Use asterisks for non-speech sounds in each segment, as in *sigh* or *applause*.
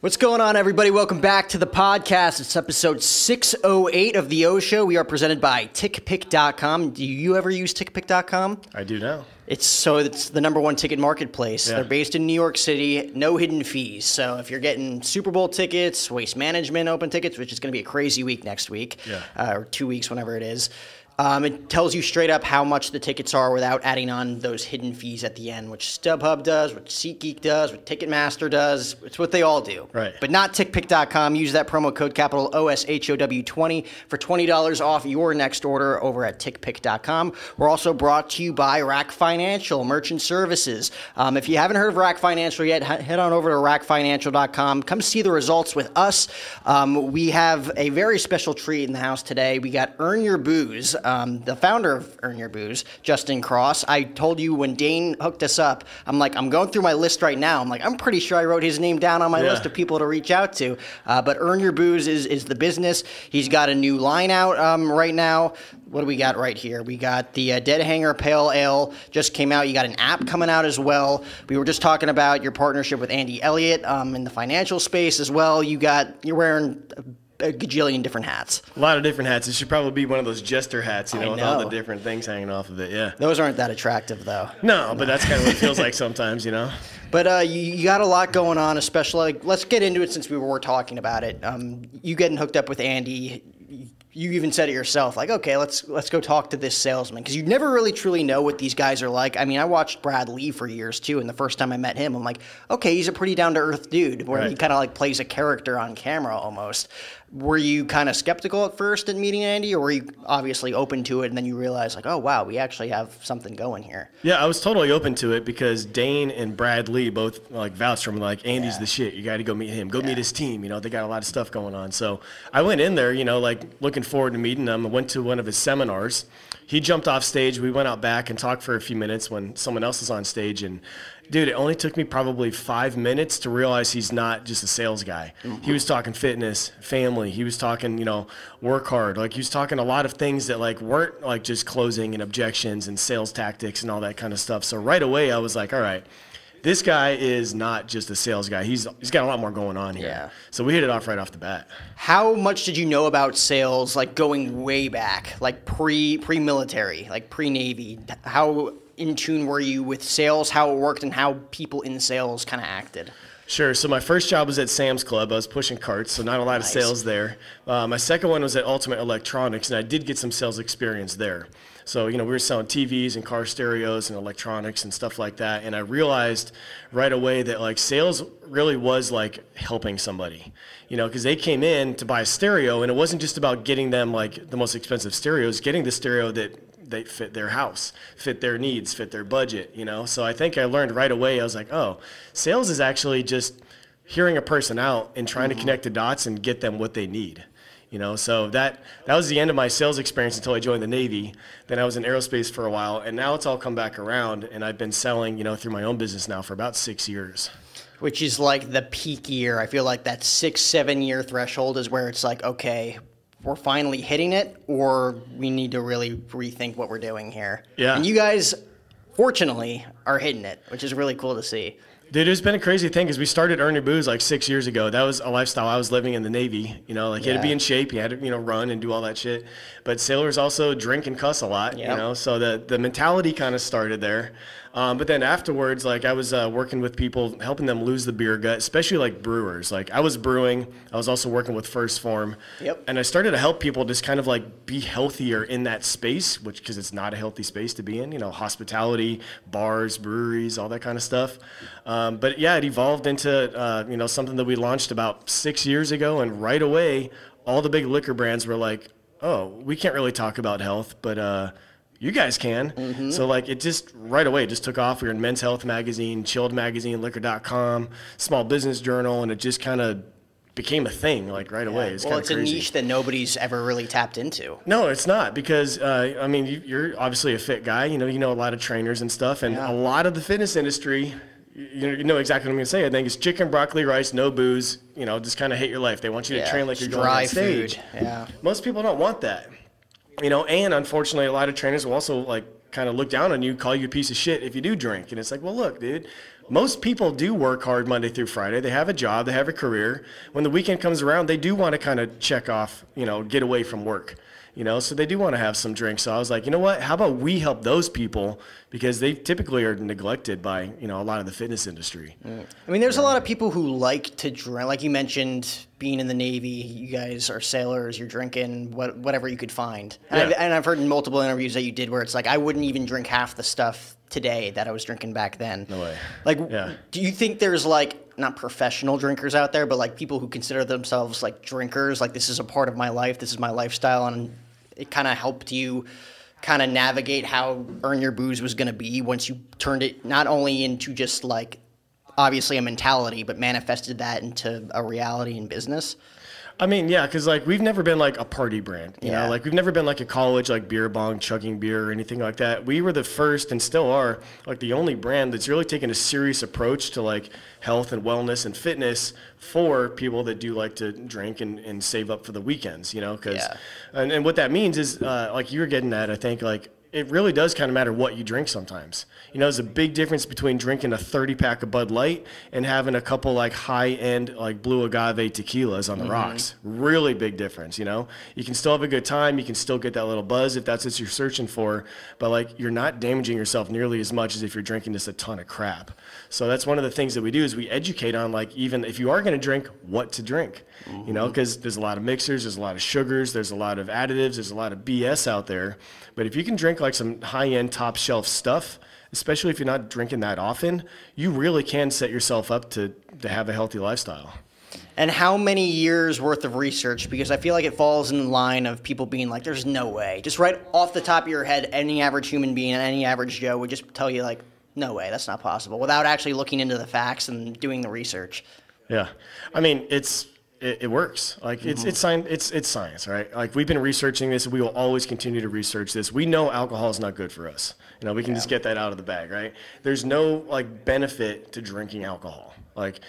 What's going on, everybody? Welcome back to the podcast. It's episode 608 of The O Show. We are presented by TickPick.com. Do you ever use TickPick.com? I do now. It's so it's the number one ticket marketplace. Yeah. They're based in New York City, no hidden fees. So if you're getting Super Bowl tickets, Waste Management open tickets, which is going to be a crazy week next week, Yeah. uh, or two weeks, whenever it is. Um, it tells you straight up how much the tickets are without adding on those hidden fees at the end, which StubHub does, which SeatGeek does, what Ticketmaster does. It's what they all do. Right. But not TickPick.com. Use that promo code capital OSHOW20 for $20 off your next order over at TickPick.com. We're also brought to you by Rack Financial Merchant Services. Um, if you haven't heard of Rack Financial yet, he- head on over to rackfinancial.com. Come see the results with us. Um, we have a very special treat in the house today. We got Earn Your Booze, um, the founder of Earn Your Booze, Justin Cross. I told you when Dane hooked us up, I'm like, I'm going through my list right now. I'm like, I'm pretty sure I wrote his name down on my Yeah. list of people to reach out to. Uh, but Earn Your Booze is, is the business. He's got a new line out um, right now. What do we got right here? We got the uh, Dead Hanger Pale Ale just came out. You got an app coming out as well. We were just talking about your partnership with Andy Elliott um, in the financial space as well. You got you're wearing a, gajillion different hats. A lot of different hats. It should probably be one of those jester hats, you I know, with all the different things hanging off of it. Yeah. Those aren't that attractive though. No, but that's kind of what it feels like sometimes, you know. *laughs* But uh, you, you got a lot going on, especially. Like, let's get into it since we were talking about it. Um, you getting hooked up with Andy. You even said it yourself, like, okay, let's let's go talk to this salesman because you never really truly know what these guys are like. I mean, I watched Brad Lee for years too, and the first time I met him, I'm like, okay, he's a pretty down to earth dude, where he kind of like plays a character on camera almost. Were you kind of skeptical at first at meeting Andy, or were you obviously open to it, and then you realized like, oh wow, we actually have something going here? Yeah, I was totally open to it because Dane and Brad Lee both like vouched for me. Like Andy's Yeah. the shit. You got to go meet him. Go meet his team. You know, they got a lot of stuff going on. So I went in there, you know, like looking forward to meeting him. I went to one of his seminars. He jumped off stage. We went out back and talked for a few minutes when someone else was on stage. And dude, it only took me probably five minutes to realize he's not just a sales guy. Mm-hmm. He was talking fitness, family. He was talking, you know, work hard. Like he was talking a lot of things that like weren't like just closing and objections and sales tactics and all that kind of stuff. So right away I was like, all right, this guy is not just a sales guy. He's he's got a lot more going on here. Yeah. So we hit it off right off the bat. How much did you know about sales, like going way back, like pre pre military, like pre Navy? How in tune were you with sales, how it worked, and how people in sales kind of acted? Sure. So my first job was at Sam's Club. I was pushing carts, so not a lot Nice. of sales there. Uh, my second one was at Ultimate Electronics, and I did get some sales experience there. So you know we were selling TVs and car stereos and electronics and stuff like that. And I realized right away that like sales really was like helping somebody. You know, because they came in to buy a stereo, and it wasn't just about getting them like the most expensive stereos, getting the stereo that they fit their house, fit their needs, fit their budget, you know? So I think I learned right away, I was like, oh, sales is actually just hearing a person out and trying to mm-hmm. connect the dots and get them what they need. You know, so that that was the end of my sales experience until I joined the Navy. Then I was in aerospace for a while, and now it's all come back around, and I've been selling, you know, through my own business now for about six years. Which is like the peak year. I feel like that six, seven year threshold is where it's like, okay, we're finally hitting it, or we need to really rethink what we're doing here. Yeah. And you guys, fortunately, are hitting it, which is really cool to see. Dude, it's been a crazy thing because we started Earn Your Booze like six years ago. That was a lifestyle I was living in the Navy. You know, like you had to be in shape, you had to, you know, run and do all that shit. But sailors also drink and cuss a lot, Yep. you know, so the, the mentality kind of started there. Um, but then afterwards, like I was uh, working with people, helping them lose the beer gut, especially like brewers. Like I was brewing, I was also working with First Form. Yep. And I started to help people just kind of like be healthier in that space, which because it's not a healthy space to be in, you know, hospitality, bars, breweries, all that kind of stuff. Um, but yeah, it evolved into uh, you know something that we launched about six years ago, and right away, all the big liquor brands were like, "Oh, we can't really talk about health, but." Uh, you guys can. So like it just right away just took off. We were in Men's Health magazine, Chilled magazine, Liquor.com, Small Business Journal, and it just kind of became a thing like right away. It's well, it's of a niche that nobody's ever really tapped into. No, it's not because uh, I mean you, you're obviously a fit guy. You know you know a lot of trainers and stuff, and Yeah. a lot of the fitness industry. You know, you know exactly what I'm going to say. I think it's chicken, broccoli, rice, no booze. You know, just kind of hate your life. They want you to Yeah, train like you're going on stage. food. Yeah. Most people don't want that. You know, and unfortunately, a lot of trainers will also like kind of look down on you, call you a piece of shit if you do drink. And it's like, well, look, dude, most people do work hard Monday through Friday. They have a job, they have a career. When the weekend comes around, they do want to kind of check off, you know, get away from work you know so they do want to have some drinks so i was like you know what how about we help those people because they typically are neglected by you know a lot of the fitness industry mm. I mean, there's a lot of people who like to drink. Like you mentioned, being in the Navy, you guys are sailors. You're drinking what, whatever you could find. And, I've, and I've heard in multiple interviews that you did where it's like I wouldn't even drink half the stuff today that I was drinking back then. No way. Like, Yeah. do you think there's like not professional drinkers out there, but like people who consider themselves like drinkers? Like this is a part of my life. This is my lifestyle, and it kind of helped you kind of navigate how earn your booze was going to be once you turned it not only into just like obviously a mentality, but manifested that into a reality in business. I mean, yeah, because like we've never been like a party brand, you Yeah. know, like we've never been like a college like beer bong chugging beer or anything like that. We were the first and still are like the only brand that's really taken a serious approach to like health and wellness and fitness for people that do like to drink and, and save up for the weekends, you know, because Yeah. and, and what that means is uh, like you're getting at, I think like it really does kind of matter what you drink sometimes. You know, there's a big difference between drinking a 30 pack of Bud Light and having a couple like high end like blue agave tequilas on the mm-hmm. rocks. Really big difference, you know? You can still have a good time, you can still get that little buzz if that's what you're searching for, but like you're not damaging yourself nearly as much as if you're drinking just a ton of crap. So that's one of the things that we do is we educate on like even if you are going to drink, what to drink. You know, mm-hmm. because there's a lot of mixers, there's a lot of sugars, there's a lot of additives, there's a lot of BS out there. But if you can drink like some high end, top shelf stuff, especially if you're not drinking that often, you really can set yourself up to, to have a healthy lifestyle. And how many years worth of research? Because I feel like it falls in the line of people being like, "There's no way." Just right off the top of your head, any average human being, any average Joe would just tell you like, "No way, that's not possible," without actually looking into the facts and doing the research. Yeah, I mean it's it, it works. Like it's it's science. It's it's science, right? Like we've been researching this. We will always continue to research this. We know alcohol is not good for us. You know, we can just get that out of the bag, right? There's no like benefit to drinking alcohol, like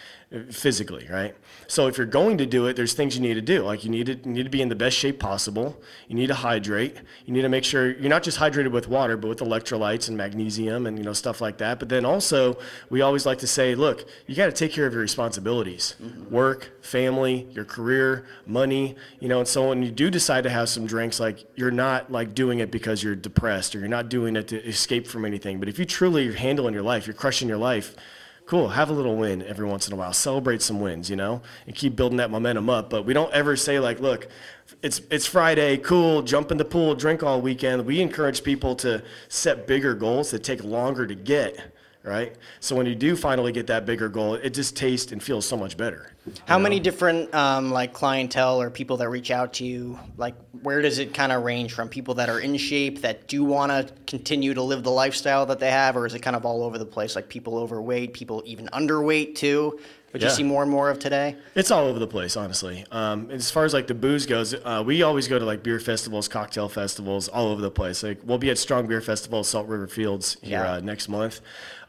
physically, right? So if you're going to do it, there's things you need to do. Like you need to you need to be in the best shape possible. You need to hydrate. You need to make sure you're not just hydrated with water, but with electrolytes and magnesium and you know stuff like that. But then also, we always like to say, look, you got to take care of your responsibilities, mm-hmm. work, family, your career, money. You know, and so when you do decide to have some drinks, like you're not like doing it because you're depressed or you're not doing it to escape from anything. But if you truly are handling your life, you're crushing your life cool have a little win every once in a while celebrate some wins you know and keep building that momentum up. But we don't ever say like look it's it's friday cool jump in the pool drink all weekend. We encourage people to set bigger goals that take longer to get right? So when you do finally get that bigger goal it just tastes and feels so much better How many different um, like clientele or people that reach out to you? Like, where does it kind of range from? People that are in shape that do want to continue to live the lifestyle that they have, or is it kind of all over the place? Like people overweight, people even underweight too, which you see more and more of today. It's all over the place, honestly. Um, as far as like the booze goes, uh, we always go to like beer festivals, cocktail festivals, all over the place. Like we'll be at Strong Beer Festival, Salt River Fields here Yeah. uh, next month.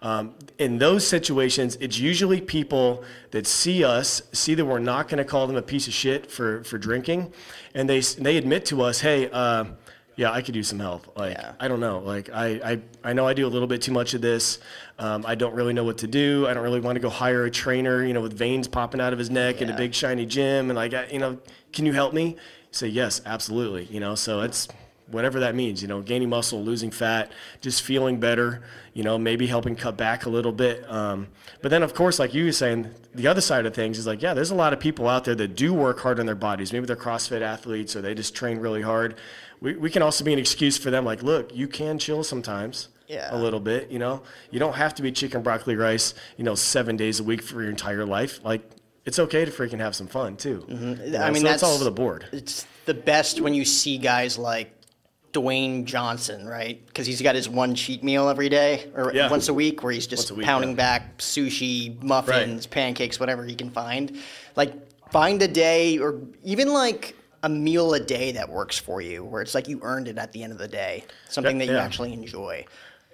Um, in those situations, it's usually people that see us, see that we're not going to call them a piece of shit for for drinking, and they they admit to us, hey. Uh, yeah, I could use some help. Like, Yeah. I don't know. Like, I, I, I know I do a little bit too much of this. Um, I don't really know what to do. I don't really want to go hire a trainer, you know, with veins popping out of his neck in a big shiny gym. And like, you know, can you help me? Say yes, absolutely. You know, so it's whatever that means. You know, gaining muscle, losing fat, just feeling better. You know, maybe helping cut back a little bit. Um, but then, of course, like you were saying, the other side of things is like, yeah, there's a lot of people out there that do work hard on their bodies. Maybe they're CrossFit athletes or they just train really hard. We, we can also be an excuse for them, like, look, you can chill sometimes. Yeah. A little bit, you know. You don't have to be chicken broccoli rice, you know, seven days a week for your entire life. Like, it's okay to freaking have some fun too. You know, Mm-hmm. I mean, so it's all over the board. It's the best when you see guys like Dwayne Johnson, right? Because he's got his one cheat meal every day or Yeah. once a week where he's just week, pounding yeah. back sushi, muffins, pancakes, whatever he can find. Like, find a day or even like a meal a day that works for you, where it's like you earned it at the end of the day, something that you yeah. actually enjoy.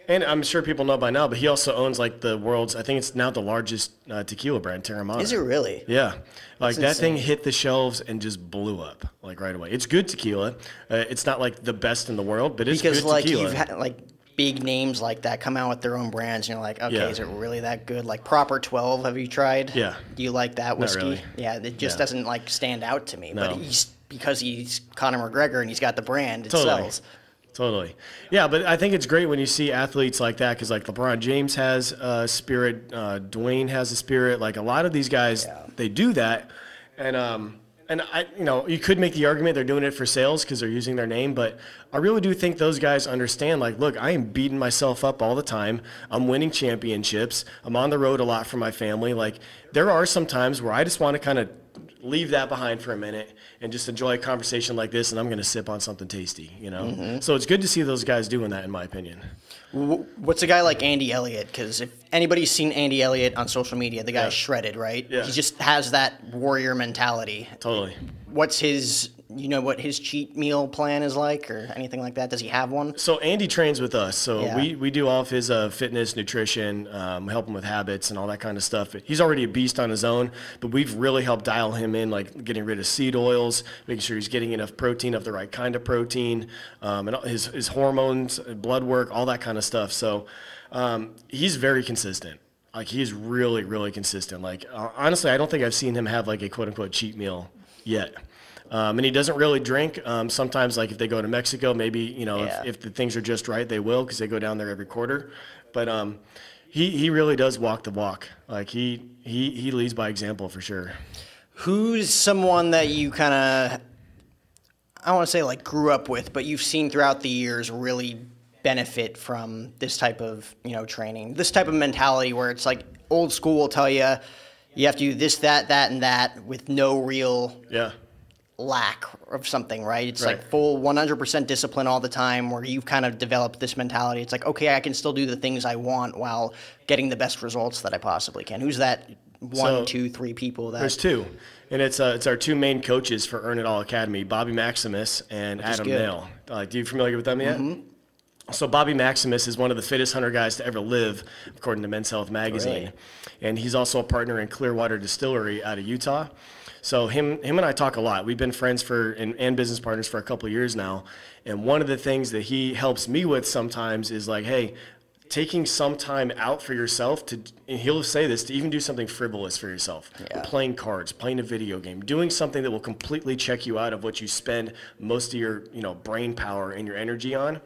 And I'm sure people know by now, but he also owns like the world's, I think it's now the largest uh, tequila brand, Teremana. Is it really? Yeah, like That's that thing hit the shelves and just blew up like right away. It's good tequila. Uh, it's not like the best in the world, but it's Because good like tequila. you've had like big names like that come out with their own brands, and you're like, okay, Yeah. is it really that good? Like Proper 12, have you tried? Yeah. Do you like that whiskey? really. Yeah, it just Yeah. doesn't like stand out to me. But he's because he's Conor McGregor and he's got the brand, it Totally. sells. Totally. Yeah, but I think it's great when you see athletes like that because, like, LeBron James has a spirit, uh, Dwayne has a spirit. Like, a lot of these guys, they do that. And, um, and I, you know, you could make the argument they're doing it for sales because they're using their name, but I really do think those guys understand. Like, look, I am beating myself up all the time. I'm winning championships. I'm on the road a lot for my family. Like, there are some times where I just want to kind of leave that behind for a minute and just enjoy a conversation like this and I'm going to sip on something tasty, you know? Mm-hmm. So it's good to see those guys doing that in my opinion. What's a guy like Andy Elliott? Because if anybody's seen Andy Elliott on social media, the guy's Yeah. shredded, right? Yeah. He just has that warrior mentality. Totally. What's his, you know, what his cheat meal plan is like, or anything like that? Does he have one? So Andy trains with us. So Yeah. we, we do all of his uh, fitness, nutrition, um, help him with habits and all that kind of stuff. He's already a beast on his own, but we've really helped dial him in, like getting rid of seed oils, making sure he's getting enough protein of the right kind of protein, um, and all- his, his hormones, blood work, all that kind of stuff. So um, he's very consistent. Like he's really, really consistent. Like honestly, I don't think I've seen him have like a quote unquote cheat meal yet. Um, and he doesn't really drink. Um, sometimes, like if they go to Mexico, maybe you know Yeah. if, if the things are just right, they will because they go down there every quarter. But um, he he really does walk the walk. Like he he he leads by example for sure. Who's someone that you kind of, I don't want to say like grew up with, but you've seen throughout the years really benefit from this type of, you know, training, this type of mentality where it's like old school will tell you, you have to do this, that, that, and that with no real Yeah. Lack of something, right? It's Right. like full 100% discipline all the time where you've kind of developed this mentality. It's like, okay, I can still do the things I want while getting the best results that I possibly can. Who's that one, So, two, three people that There's two, and it's uh, it's our two main coaches for Earn It All Academy, Bobby Maximus and Adam good. Nail. Uh, do you familiar with them yet? So Bobby Maximus is one of the fittest hunter guys to ever live, according to Men's Health magazine, Really? and he's also a partner in Clearwater Distillery out of Utah. So him him and I talk a lot. We've been friends for and, and business partners for a couple of years now, and one of the things that he helps me with sometimes is like, hey. Taking some time out for yourself to, and he'll say this, to even do something frivolous for yourself. Yeah. Playing cards, playing a video game, doing something that will completely check you out of what you spend most of your, you know, brain power and your energy on.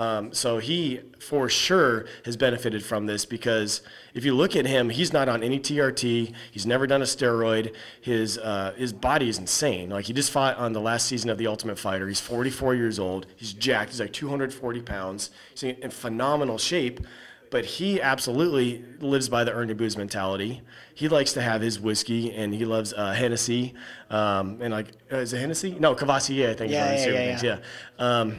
Um, so he, for sure, has benefited from this because if you look at him, he's not on any TRT. He's never done a steroid. His uh, his body is insane. Like he just fought on the last season of The Ultimate Fighter. He's 44 years old. He's jacked. He's like 240 pounds. He's in phenomenal shape. But he absolutely lives by the earn your booze mentality. He likes to have his whiskey, and he loves uh, Hennessy, um, and like uh, is it Hennessy? No, Courvoisier, I think. is Yeah, one yeah, yeah, yeah. Um,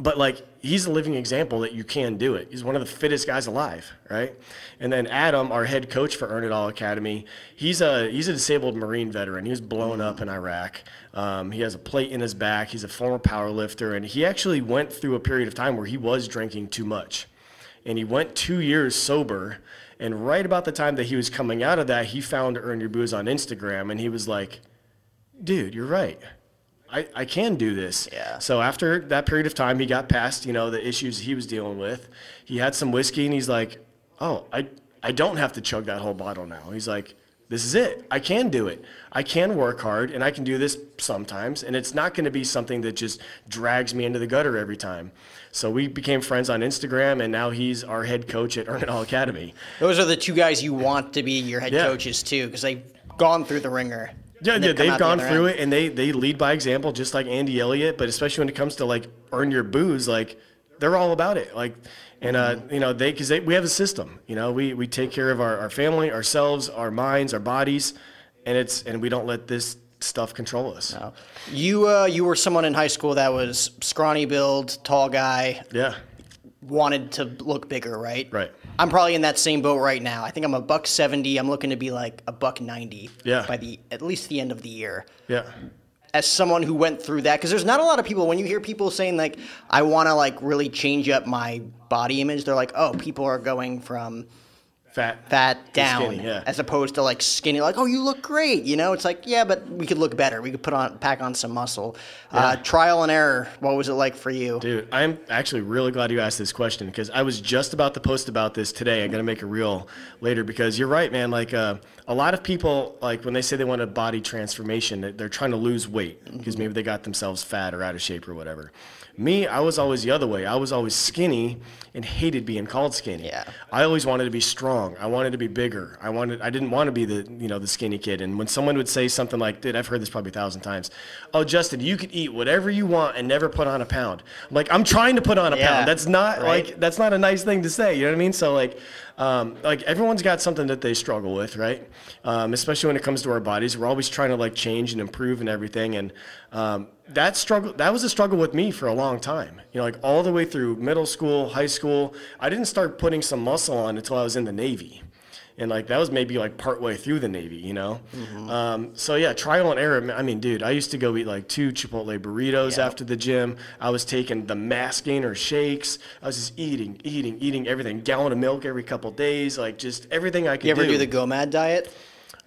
but like he's a living example that you can do it. He's one of the fittest guys alive, right? And then Adam, our head coach for Earn It All Academy, he's a he's a disabled Marine veteran. He was blown up in Iraq. Um, he has a plate in his back. He's a former power lifter, and he actually went through a period of time where he was drinking too much, and he went two years sober. And right about the time that he was coming out of that, he found Earn Your Booze on Instagram, and he was like, "Dude, you're right." I, I can do this. Yeah. So after that period of time, he got past, you know, the issues he was dealing with. He had some whiskey and he's like, oh, I, I don't have to chug that whole bottle now. He's like, this is it. I can do it. I can work hard and I can do this sometimes. And it's not going to be something that just drags me into the gutter every time. So we became friends on Instagram and now he's our head coach at Earn It All Academy. Those are the two guys you want to be your head Yeah. coaches too, because they've gone through the ringer. Yeah, yeah, they've out the gone through end. it and they they lead by example, just like Andy Elliott. But especially when it comes to like earn your booze, like they're all about it. Like, and uh, Mm-hmm. you know, they because they we have a system. You know, we we take care of our, our family, ourselves, our minds, our bodies, and it's and we don't let this stuff control us. No. You uh, you were someone in high school that was scrawny build, tall guy, Yeah, wanted to look bigger, right? Right. I'm probably in that same boat right now. I think I'm a buck seventy. I'm looking to be like a buck ninety. Yeah. By the at least the end of the year. yeah, As someone who went through that, because there's not a lot of people. When you hear people saying like, "I want to like really change up my body image," they're like, "Oh, people are going from." Fat. fat down skinny, yeah. as opposed to like skinny like oh you look great you know it's like yeah but we could look better we could put on pack on some muscle uh, trial and error what was it like for you Dude, I'm actually really glad you asked this question because I was just about to post about this today. I'm gonna make a reel later because you're right, man. Like uh, a lot of people, like when they say they want a body transformation, they- they're trying to lose weight because maybe they got themselves fat or out of shape or whatever. Me, I was always the other way. I was always skinny and hated being called skinny. Yeah. I always wanted to be strong. I wanted to be bigger. I wanted. I didn't want to be the you know the skinny kid. And when someone would say something like, "Dude, I've heard this probably a thousand times," "Oh, Justin, you could eat whatever you want and never put on a pound." I'm like, I'm trying to put on a Yeah, pound. That's not right. like that's not a nice thing to say. You know what I mean? So like, um, like everyone's got something that they struggle with, right? Um, especially when it comes to our bodies, we're always trying to like change and improve and everything. And um, that struggle, that was a struggle with me for a long time. You know, like all the way through middle school, high school. I didn't start putting some muscle on until I was in the Navy. And like that was maybe like partway through the Navy, you know. Um, so yeah, trial and error. I mean, dude, I used to go eat like two Chipotle burritos Yeah. after the gym. I was taking the mass gainer shakes. I was just eating, eating, eating everything. Gallon of milk every couple days, like just everything I could you ever do. do the GOMAD diet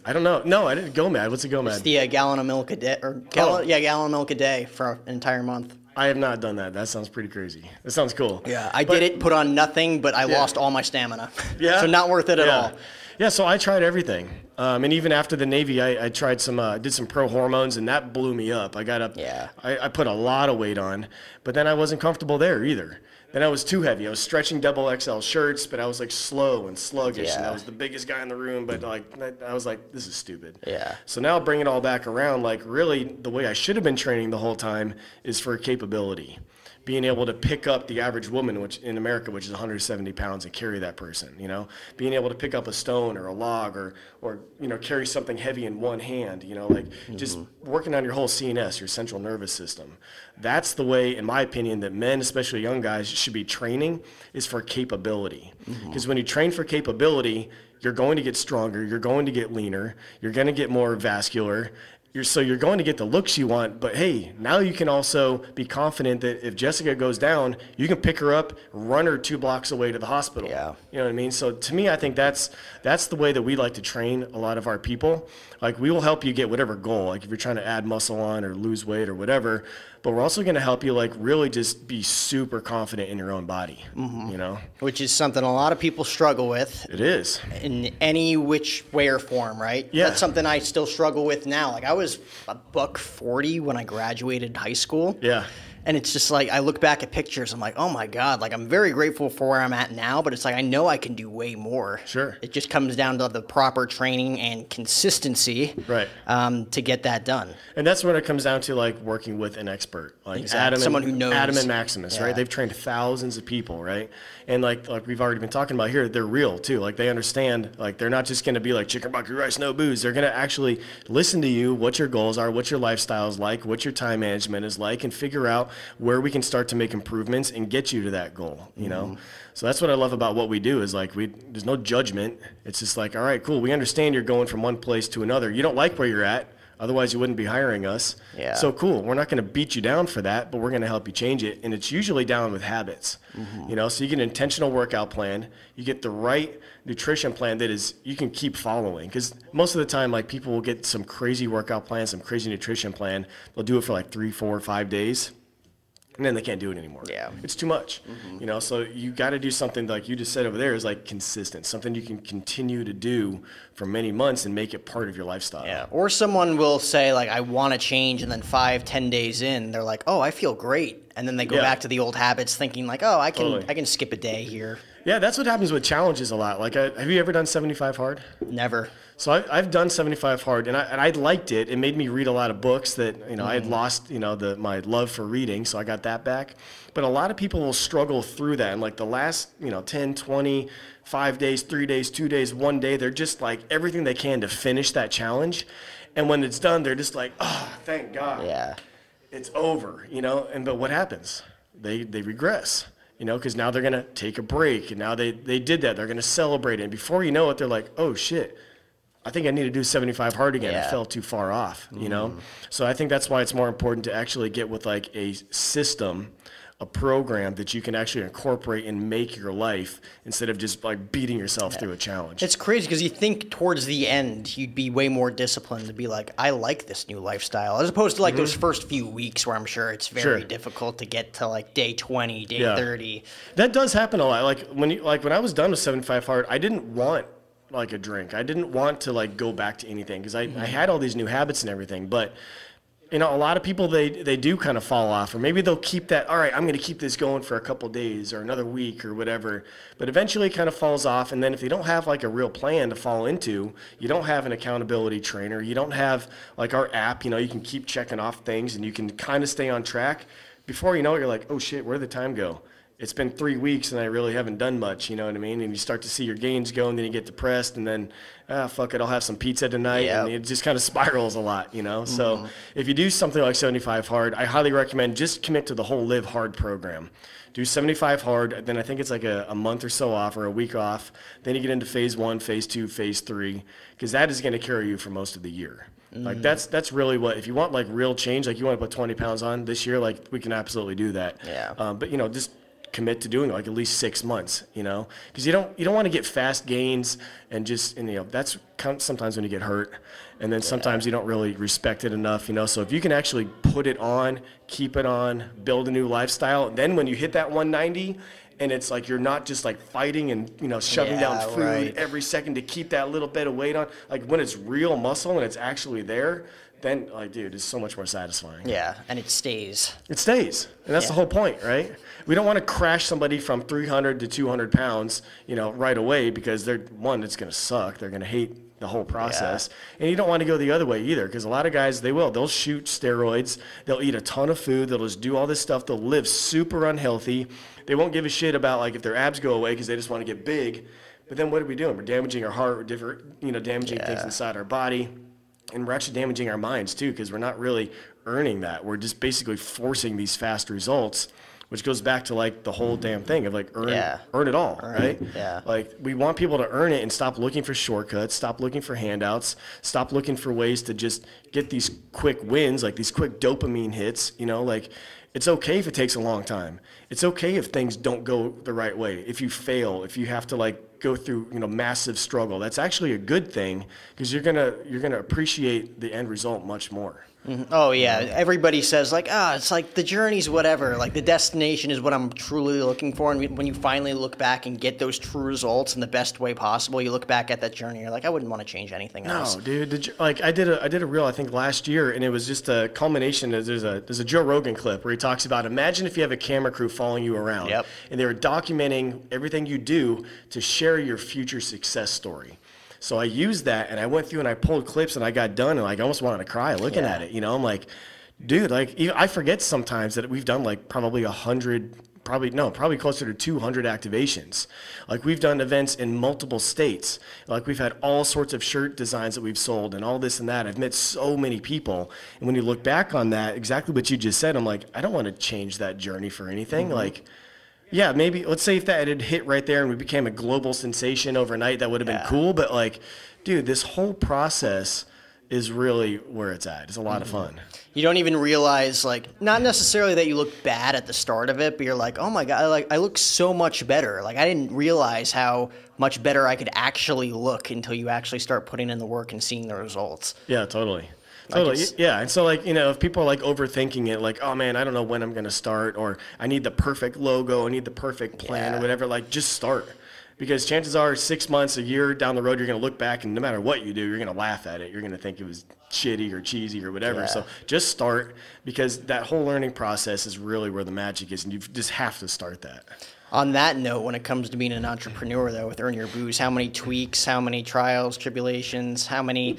I don't know. No, I didn't go mad. What's a go mad? It's the uh, gallon of milk a day or gallon, Oh. yeah gallon of milk a day for an entire month I have not done that. That sounds pretty crazy. That sounds cool. yeah I But- did it put on nothing but I lost all my stamina *laughs* Yeah. so not worth it at all Yeah, so I tried everything, um, and even after the Navy, I, I tried some, uh, did some pro hormones, and that blew me up. I got up, Yeah. I, I put a lot of weight on, but then I wasn't comfortable there either. Then I was too heavy. I was stretching double XL shirts, but I was like slow and sluggish, and I was the biggest guy in the room. But like, I- I was like, this is stupid. Yeah. So now bring it all back around. Like, really, the way I should have been training the whole time is for capability being able to pick up the average woman, which in America, which is 170 pounds, and carry that person. You know, being able to pick up a stone or a log or or you know carry something heavy in one hand. You know, like just mm-hmm. working on your whole CNS, your central nervous system. That's the way, in my opinion, that men, especially young guys, should be training is for capability. Mm-hmm. Because when you train for capability, you're going to get stronger, you're going to get leaner, you're going to get more vascular, you're, so you're going to get the looks you want, but hey, now you can also be confident that if Jessica goes down, you can pick her up, run her two blocks away to the hospital. Yeah. You know what I mean? So to me, I think that's that's the way that we like to train a lot of our people. Like we will help you get whatever goal. Like if you're trying to add muscle on or lose weight or whatever, but we're also going to help you like really just be super confident in your own body. Mm-hmm. You know, which is something a lot of people struggle with it is. in any which way or form, right? Yeah. That's something I still struggle with now. Like I was a buck 40 when I graduated high school. Yeah. And it's just like I look back at pictures, I'm like, oh my god! Like I'm very grateful for where I'm at now, but it's like I know I can do way more. Sure. It just comes down to the proper training and consistency, Right. Um, to get that done. And that's when it comes down to like working with an expert, like Exactly. Adam, and, Someone who knows. Adam and Maximus, Yeah. right? They've trained thousands of people, right? And like like we've already been talking about here, they're real too. Like they understand, like they're not just going to be like chicken bucket rice, no booze. They're going to actually listen to you, what your goals are, what your lifestyle is like, what your time management is like, and figure out where we can start to make improvements and get you to that goal. You know. Mm-hmm. So that's what I love about what we do is like we there's no judgment. It's just like, all right, cool. We understand you're going from one place to another. You don't like where you're at. Otherwise, you wouldn't be hiring us. Yeah. So cool. We're not going to beat you down for that, but we're going to help you change it. And it's usually down with habits. You know, so you get an intentional workout plan. You get the right nutrition plan that is you can keep following. Because most of the time, like people will get some crazy workout plan, some crazy nutrition plan. They'll do it for like three, four, five days. And then they can't do it anymore. Yeah. It's too much. Mm-hmm. You know, so you got to do something like you just said over there is like consistent, something you can continue to do for many months and make it part of your lifestyle. Yeah. Or someone will say like, I want to change, and then five, ten days in, they're like, oh, I feel great, and then they go Yeah. back to the old habits, thinking like, oh, I can, Totally. I can skip a day here. Yeah, that's what happens with challenges a lot. Like, I, have you ever done 75 hard? Never. So I, I've done 75 hard, and I, and I liked it. It made me read a lot of books that you know I had mm-hmm. lost, you know, the my love for reading, so I got that back. But a lot of people will struggle through that, and like the last, you know, 10, 20, five days, three days, two days, one day, they're just like everything they can to finish that challenge. And when it's done, they're just like, oh, thank God Yeah. it's over, you know. And but what happens? They they regress, you know, because now they're gonna take a break, and now they they did that. They're gonna celebrate it, and before you know it, they're like, oh shit. I think I need to do 75 hard again. I fell too far off, you know? So I think that's why it's more important to actually get with like a system a program that you can actually incorporate and make your life instead of just like beating yourself through a challenge. It's crazy because you think towards the end you'd be way more disciplined to be like, I like this new lifestyle, as opposed to like those first few weeks where I'm sure it's very Mm-hmm. Sure. difficult to get to like day 20, day Yeah. 30. That does happen a lot. Like when you, like when I was done with 75 hard, I didn't want like a drink. I didn't want to like go back to anything because I, I mm-hmm. had all these new habits and everything. But you know, a lot of people they they do kind of fall off, or maybe they'll keep that. All right, I'm going to keep this going for a couple days or another week or whatever. But eventually, it kind of falls off. And then if you don't have like a real plan to fall into, you don't have an accountability trainer. You don't have like our app. You know, you can keep checking off things and you can kind of stay on track. Before you know it, you're like, oh shit, where did the time go? It's been three weeks and I really haven't done much, you know what I mean? And you start to see your gains go and then you get depressed and then, ah, fuck it, I'll have some pizza tonight. And it just kind of spirals a lot, you know? So if you do something like 75 hard, I highly recommend just commit to the whole live hard program. Do 75 hard, then I think it's like a, a month or so off or a week off. Then you get into phase one, phase two, phase three, because that is going to carry you for most of the year. Like that's that's really what if you want like real change, like you want to put 20 pounds on this year, like we can absolutely do that. Yeah. Um, but you know, just commit to doing like at least six months. You know, because you don't you don't want to get fast gains and just and you know that's sometimes when you get hurt, and then sometimes you don't really respect it enough. You know, so if you can actually put it on, keep it on, build a new lifestyle, then when you hit that 190. And it's like you're not just like fighting and you know shoving Yeah, down food right. every second to keep that little bit of weight on. Like when it's real muscle and it's actually there, then like dude, it's so much more satisfying. Yeah, and it stays. It stays, and that's the whole point, right? We don't want to crash somebody from 300 to 200 pounds, you know, right away because they're one, it's going to suck. They're going to hate the whole process, and you don't want to go the other way either because a lot of guys they will they'll shoot steroids, they'll eat a ton of food, they'll just do all this stuff, they'll live super unhealthy. They won't give a shit about like if their abs go away because they just want to get big. But then what are we doing? We're damaging our heart, we're different, you know, damaging things inside our body and we're actually damaging our minds too because we're not really earning that we're just basically forcing these fast results which goes back to like the whole damn thing of like earn Yeah. earn it all, right? yeah. Like we want people to earn it and stop looking for shortcuts, stop looking for handouts, stop looking for ways to just get these quick wins, like these quick dopamine hits, you know, like it's okay if it takes a long time. It's okay if things don't go the right way. If you fail, if you have to like go through, you know, massive struggle. That's actually a good thing because you're going to you're going to appreciate the end result much more. Oh yeah, everybody says like, ah, it's like the journey's whatever. Like the destination is what I'm truly looking for. And when you finally look back and get those true results in the best way possible, you look back at that journey. You're like, I wouldn't want to change anything else. No, dude. Did you, like I did a I did a reel I think last year, and it was just a culmination. There's a there's a Joe Rogan clip where he talks about imagine if you have a camera crew following you around, Yep. and they were documenting everything you do to share your future success story. So I used that, and I went through and I pulled clips, and I got done, and like I almost wanted to cry looking Yeah. at it. You know, I'm like, dude, like I forget sometimes that we've done like probably a hundred. Probably no, probably closer to 200 activations. Like we've done events in multiple states. Like we've had all sorts of shirt designs that we've sold and all this and that. I've met so many people. And when you look back on that, exactly what you just said, I'm like, I don't want to change that journey for anything. Mm-hmm. Like, yeah, maybe let's say if that had hit right there and we became a global sensation overnight, that would have been Yeah. cool. But like, dude, this whole process is really where it's at. It's a lot of mm-hmm. fun. You don't even realize like not necessarily that you look bad at the start of it, but you're like, oh my god, like I look so much better. Like I didn't realize how much better I could actually look until you actually start putting in the work and seeing the results. Yeah, totally. Totally. yeah. And so like, you know, if people are like overthinking it, like, oh man, I don't know when I'm gonna start or I need the perfect logo, I need the perfect plan Yeah. or whatever, like just start. Because chances are six months, a year down the road, you're gonna look back and no matter what you do, you're gonna laugh at it. You're gonna think it was shitty or cheesy or whatever. Yeah. So just start because that whole learning process is really where the magic is and you just have to start that. On that note, when it comes to being an entrepreneur, though, with Earn Your Booze, how many tweaks, how many trials, tribulations, how many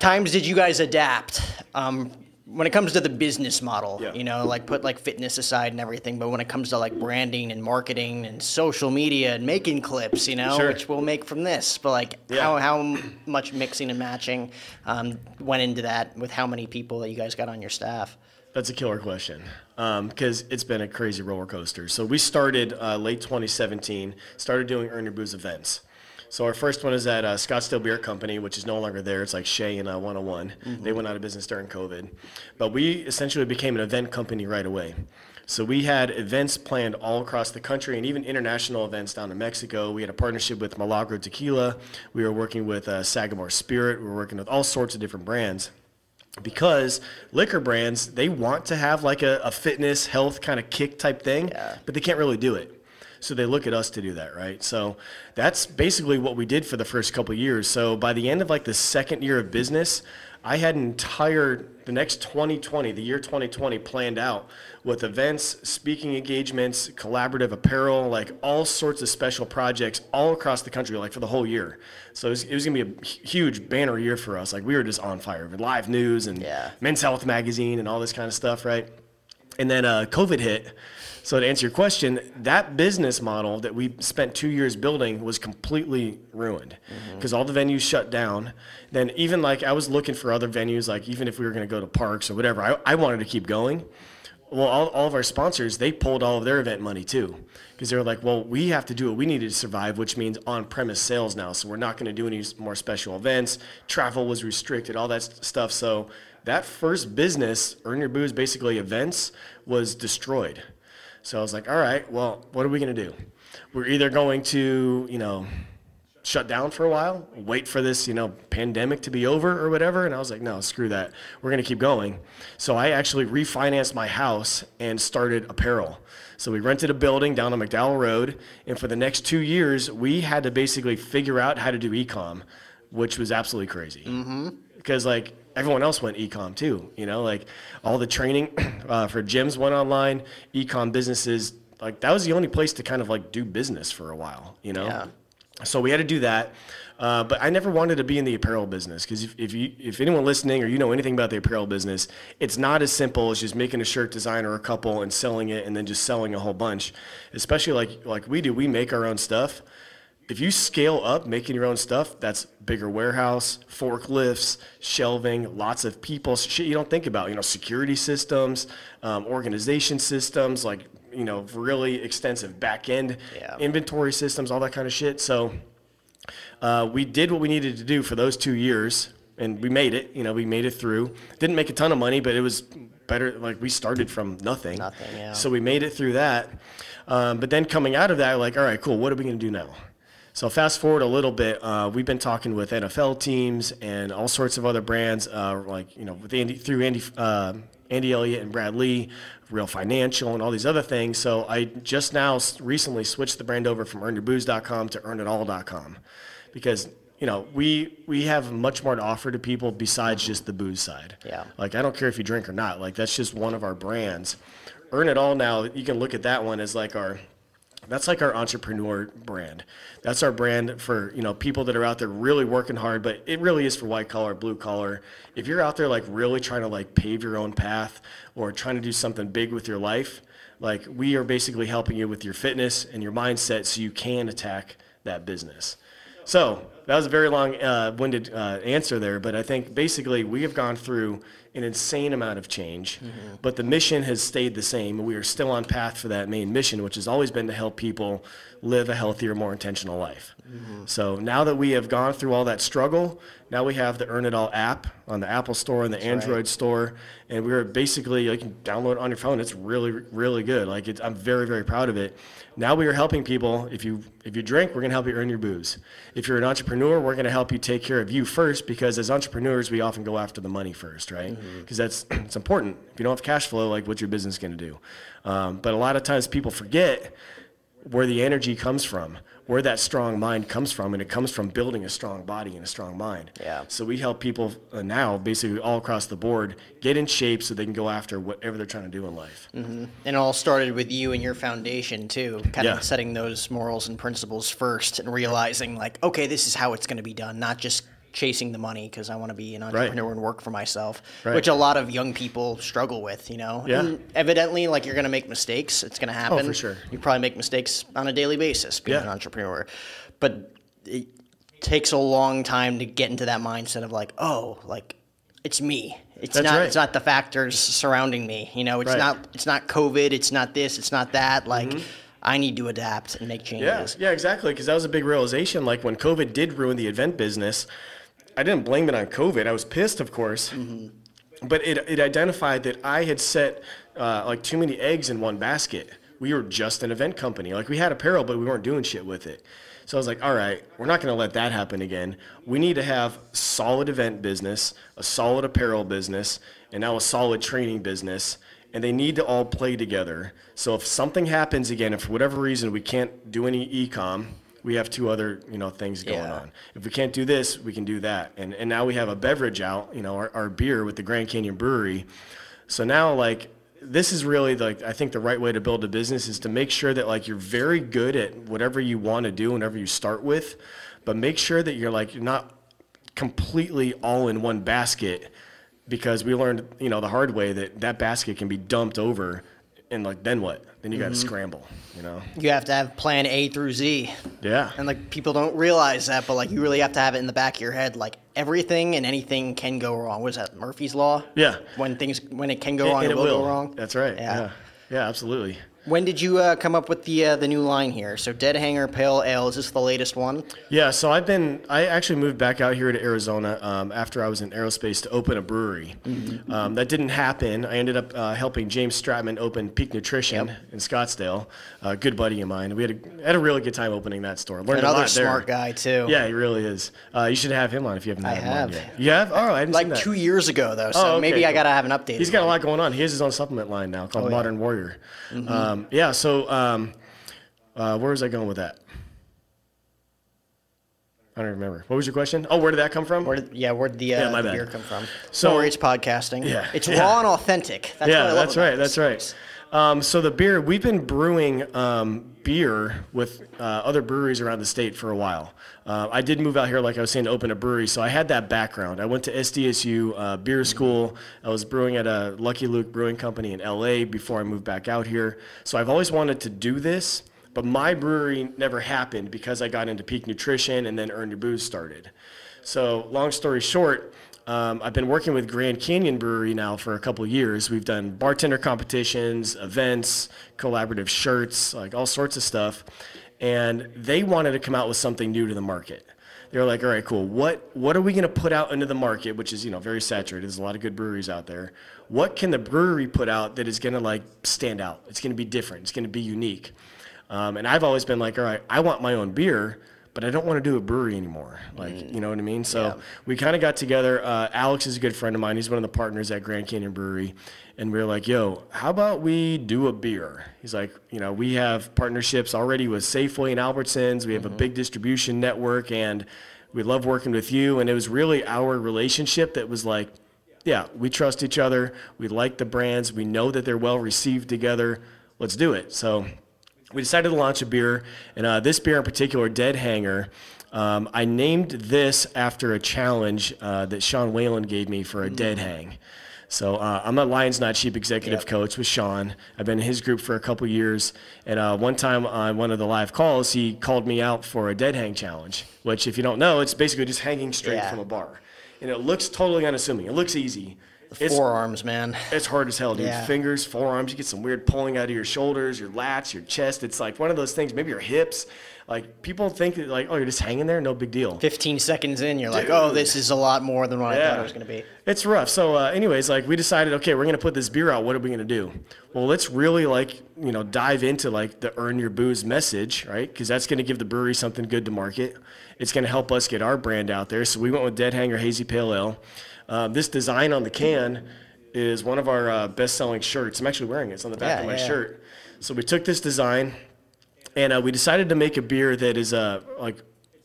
times did you guys adapt? Um, when it comes to the business model, Yeah. you know, like put like fitness aside and everything, but when it comes to like branding and marketing and social media and making clips, you know, Sure. which we'll make from this, but like Yeah. how how much mixing and matching um, went into that with how many people that you guys got on your staff? That's a killer question because it's been a crazy roller coaster. So we started uh, late 2017, started doing Earn Your Booze events. So our first one is at uh, Scottsdale Beer Company, which is no longer there. It's like Shea and uh, 101. They went out of business during COVID. But we essentially became an event company right away. So we had events planned all across the country and even international events down in Mexico. We had a partnership with Milagro Tequila. We were working with uh, Sagamore Spirit. We were working with all sorts of different brands because liquor brands they want to have like a, a fitness health kind of kick type thing Yeah. but they can't really do it so they look at us to do that right so that's basically what we did for the first couple of years so by the end of like the second year of business i had an entire the next 2020 the year 2020 planned out with events speaking engagements collaborative apparel like all sorts of special projects all across the country like for the whole year so it was, it was going to be a huge banner year for us like we were just on fire with live news and Yeah. men's health magazine and all this kind of stuff right and then uh, COVID hit. So to answer your question, that business model that we spent two years building was completely ruined mm-hmm. because all the venues shut down. Then even like I was looking for other venues, like even if we were going to go to parks or whatever, I, I wanted to keep going. Well, all, all of our sponsors, they pulled all of their event money too because they were like, well, we have to do what we needed to survive, which means on-premise sales now. So we're not going to do any more special events. Travel was restricted, all that stuff. So that first business, Earn Your Booze, basically events, was destroyed. So I was like, all right, well, what are we going to do? We're either going to, you know, shut down for a while, wait for this, you know, pandemic to be over or whatever. And I was like, no, screw that. We're going to keep going. So I actually refinanced my house and started apparel. So we rented a building down on McDowell Road. And for the next two years, we had to basically figure out how to do e-com, which was absolutely crazy. Mm-hmm. Because like everyone else went e-com too, you know, like all the training *clears throat* uh, for gyms went online, e-com businesses, like that was the only place to kind of like do business for a while, you know? Yeah. So we had to do that. Uh, but I never wanted to be in the apparel business because if, if you if anyone listening or you know anything about the apparel business, it's not as simple as just making a shirt design or a couple and selling it and then just selling a whole bunch. Especially like like we do, we make our own stuff. If you scale up making your own stuff, that's bigger warehouse, forklifts, shelving, lots of people, shit you don't think about. You know, security systems, um, organization systems, like you know, really extensive back end Yeah. inventory systems, all that kind of shit. So uh, we did what we needed to do for those two years, and we made it. You know, we made it through. Didn't make a ton of money, but it was better. Like we started from nothing. Nothing, yeah. So we made it through that. Um, but then coming out of that, like, all right, cool. What are we going to do now? So fast forward a little bit, uh, we've been talking with NFL teams and all sorts of other brands, uh, like you know, with Andy through Andy uh, Andy Elliott and Brad Lee, Real Financial, and all these other things. So I just now recently switched the brand over from EarnYourBooze.com to EarnItAll.com, because you know we we have much more to offer to people besides just the booze side. Yeah. Like I don't care if you drink or not. Like that's just one of our brands. Earn It All now, you can look at that one as like our that's like our entrepreneur brand. That's our brand for you know people that are out there really working hard, but it really is for white collar, blue collar. If you're out there like really trying to like pave your own path or trying to do something big with your life, like we are basically helping you with your fitness and your mindset so you can attack that business. So that was a very long-winded uh, answer there, but I think basically we have gone through an insane amount of change, mm-hmm. but the mission has stayed the same, we are still on path for that main mission, which has always been to help people live a healthier, more intentional life. Mm-hmm. So now that we have gone through all that struggle, now we have the Earn It All app on the Apple Store and the Android Store, and we're basically you can download it on your phone. It's really, really good. Like it's, I'm very, very proud of it. Now we are helping people. If you if you drink, we're gonna help you earn your booze. If you're an entrepreneur, we're gonna help you take care of you first because as entrepreneurs, we often go after the money first, right? Because that's *clears throat* it's important. If you don't have cash flow, like what's your business gonna do? Um, but a lot of times people forget where the energy comes from, where that strong mind comes from, and it comes from building a strong body and a strong mind. Yeah. So we help people uh, now, basically all across the board, get in shape so they can go after whatever they're trying to do in life. Mm-hmm. And it all started with you and your foundation too, kind Yeah. of setting those morals and principles first and realizing like, okay, this is how it's going to be done, not just chasing the money because I want to be an entrepreneur and work for myself, Right. which a lot of young people struggle with, you know. Yeah. And evidently, like you're going to make mistakes. It's going to happen. Oh, for sure. You probably make mistakes on a daily basis being Yeah. an entrepreneur, but it takes a long time to get into that mindset of like, oh, like it's me. It's That's not. right. It's not the factors surrounding me. You know, it's Right. not. It's not COVID. It's not this. It's not that. Like, I need to adapt and make Mm-hmm. Yeah, changes. yeah, exactly. Because that was a big realization. Like when COVID did ruin the event business, I didn't blame it on COVID. I was pissed, of course. But it, it identified that I had set uh, like too many eggs in one basket. We were just an event company. Like we had apparel, but we weren't doing shit with it. So I was like, all right, we're not going to let that happen again. We need to have solid event business, a solid apparel business, and now a solid training business. And they need to all play together. So if something happens again, if for whatever reason we can't do any e-com, we have two other you know things going Yeah. on. If we can't do this, we can do that. And and now we have a beverage out, you know, our, our beer with the Grand Canyon Brewery. So now like this is really like I think the right way to build a business is to make sure that like you're very good at whatever you want to do whenever you start with, but make sure that you're like you're not completely all in one basket because we learned, you know, the hard way that that basket can be dumped over and like then what? Then you got to mm-hmm. scramble, you know. You have to have plan A through Z. Yeah. And like people don't realize that, but like you really have to have it in the back of your head. Like everything and anything can go wrong. What is that? Murphy's law. Yeah. When things when it can go And- wrong, and it, will, go wrong. That's right. Yeah. Yeah. Yeah, absolutely. When did you uh, come up with the uh, the new line here? So Dead Hanger Pale Ale is this the latest one? Yeah, so I've been. I actually moved back out here to Arizona um, after I was in aerospace to open a brewery. Mm-hmm. Um, that didn't happen. I ended up uh, helping James Stratman open Peak Nutrition Yep. in Scottsdale. A good buddy of mine. We had a, had a really good time opening that store. Learned a Another lot there. smart guy too. Yeah, he really is. Uh, you should have him on if you haven't I him have. You have? Oh, I hadn't Like two years ago though, so Oh, okay, maybe I gotta have an update. He's got a lot going on. He has his own supplement line now called Oh, yeah. Modern Warrior. Um, yeah. So um, uh, where was I going with that? I don't remember. What was your question? Oh, where did that come from? Where did, yeah, where did the, uh, Yeah, the beer come from? So- So it's podcasting. Yeah, it's yeah. raw and authentic. That's what I yeah, love that's right. That's right. Um, so the beer we've been brewing um, beer with uh, other breweries around the state for a while. Uh, I did move out here, like I was saying, to open a brewery, so I had that background. I went to SDSU uh, beer school. I was brewing at a Lucky Luke Brewing Company in LA before I moved back out here. So I've always wanted to do this, but my brewery never happened because I got into Peak Nutrition and then Earn Your Booze started. So long story short, um, I've been working with Grand Canyon Brewery now for a couple years. We've done bartender competitions, events, collaborative shirts, like all sorts of stuff. And they wanted to come out with something new to the market. They were like, all right, cool. What what are we going to put out into the market, which is you know very saturated. There's a lot of good breweries out there. What can the brewery put out that is going to like stand out? It's going to be different. It's going to be unique. Um, and I've always been like, all right, I want my own beer, but I don't want to do a brewery anymore. Like, you know what I mean? So we kind of got together. Uh, Alex is a good friend of mine. He's one of the partners at Grand Canyon Brewery. And we were like, yo, how about we do a beer? He's like, you know, we have partnerships already with Safeway and Albertsons. We have a big distribution network, and we love working with you. And it was really our relationship that was like, yeah, we trust each other. We like the brands. We know that they're well received together. Let's do it. So we decided to launch a beer, and uh, this beer in particular, Dead Hanger, um, I named this after a challenge uh, that Sean Whalen gave me for a dead hang. So uh, I'm a Lions Not Sheep executive Yep. coach with Sean. I've been in his group for a couple years, and uh, one time on one of the live calls, he called me out for a dead hang challenge. Which, if you don't know, it's basically just hanging straight Yeah. from a bar, and it looks totally unassuming. It looks easy. It's, Forearms, man. it's hard as hell, dude. Yeah. Fingers, forearms, you get some weird pulling out of your shoulders, your lats, your chest. It's like one of those things, maybe your hips. Like people think that like, oh, you're just hanging there, no big deal. 15 seconds in, you're like, oh, this is a lot more than what I thought it was going to be. It's rough. So, uh, anyways, like we decided, okay, we're gonna put this beer out. What are we gonna do? Well, let's really like you know dive into like the earn your booze message, right? Because that's gonna give the brewery something good to market. It's gonna help us get our brand out there. So we went with Dead Hanger Hazy Pale Ale. Uh, this design on the can is one of our uh, best-selling shirts. I'm actually wearing it. It's on the back Yeah, of my yeah. shirt. So we took this design and uh, we decided to make a beer that is uh, like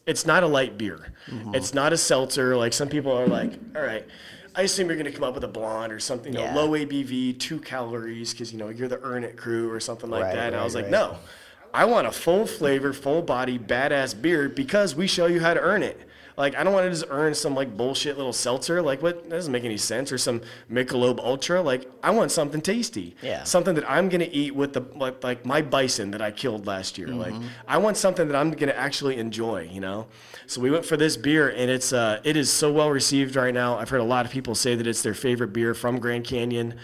it's not a light beer Mm-hmm. it's not a seltzer like some people are like all right i assume you're going to come up with a blonde or something you know, Yeah. low abv two calories because you know you're the earn it crew or something like Right, that and i was like right. no i want a full flavor full body badass beer because we show you how to earn it like I don't want to just earn some like bullshit little seltzer. Like what that doesn't make any sense. Or some Michelob Ultra. Like I want something tasty. Yeah. Something that I'm gonna eat with the like, like my bison that I killed last year. Like Mm-hmm. I want something that I'm gonna actually enjoy. You know. So we went for this beer, and it's uh it is so well received right now. I've heard a lot of people say that it's their favorite beer from Grand Canyon.